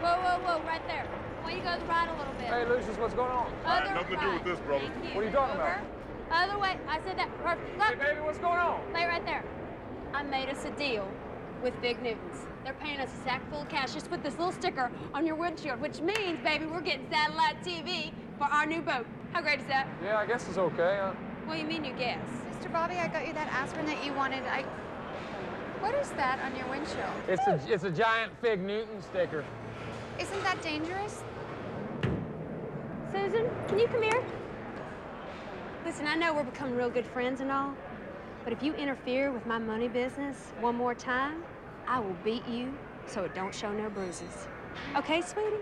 Whoa, whoa, whoa, right there. Why don't you go to the right a little bit? Hey, Lucius, what's going on? Other Had nothing to do with this, brother. Thank you. What are you talking Over. Other way. I said that. Perfect. Look. Hey, baby, what's going on? Lay right there. I made us a deal with Fig Newtons. They're paying us a sack full of cash. Just put this little sticker on your windshield, which means, baby, we're getting satellite TV for our new boat. How great is that? Yeah, I guess it's okay. Uh, What do you mean you guess? Mr. Bobby, I got you that aspirin that you wanted. I. What is that on your windshield? it's a it's a giant Fig Newton sticker. Isn't that dangerous? Susan, can you come here? Listen, I know we're becoming real good friends and all, but if you interfere with my money business one more time, I will beat you so it don't show no bruises. Okay, sweetie?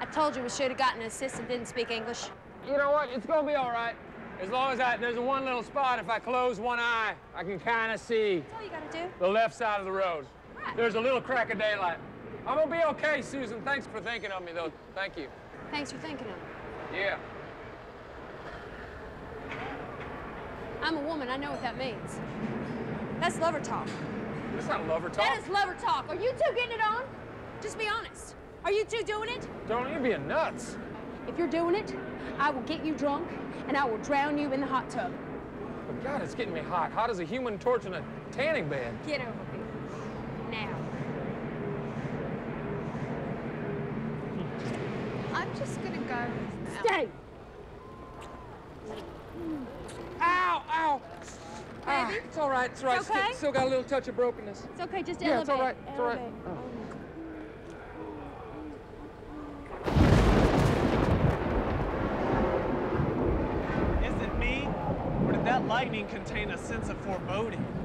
I told you we should have gotten an assistant didn't speak English. You know what? It's gonna be all right. As long as I there's one little spot. If I close one eye, I can kind of see That's all you gotta do. the left side of the road. Right. There's a little crack of daylight. I'm gonna be okay, Susan. Thanks for thinking of me, though. Thank you. Thanks for thinking of me. Yeah. I'm a woman, I know what that means. That's lover talk. That's not lover talk. That is lover talk. Are you two getting it on? Just be honest. Are you two doing it? Don't you being nuts. If you're doing it, I will get you drunk and I will drown you in the hot tub. But God, it's getting me hot. Hot as a human torch in a tanning bed. Get over here. Now. I'm just gonna go. Stay. Ow, ow. Ah, Baby? it's all right. It's all right. It's okay? Still, still got a little touch of brokenness. It's okay, just elevate. Yeah, it's all right, it's all right. elevate. Is it me? Or did that lightning contain a sense of foreboding? It's you.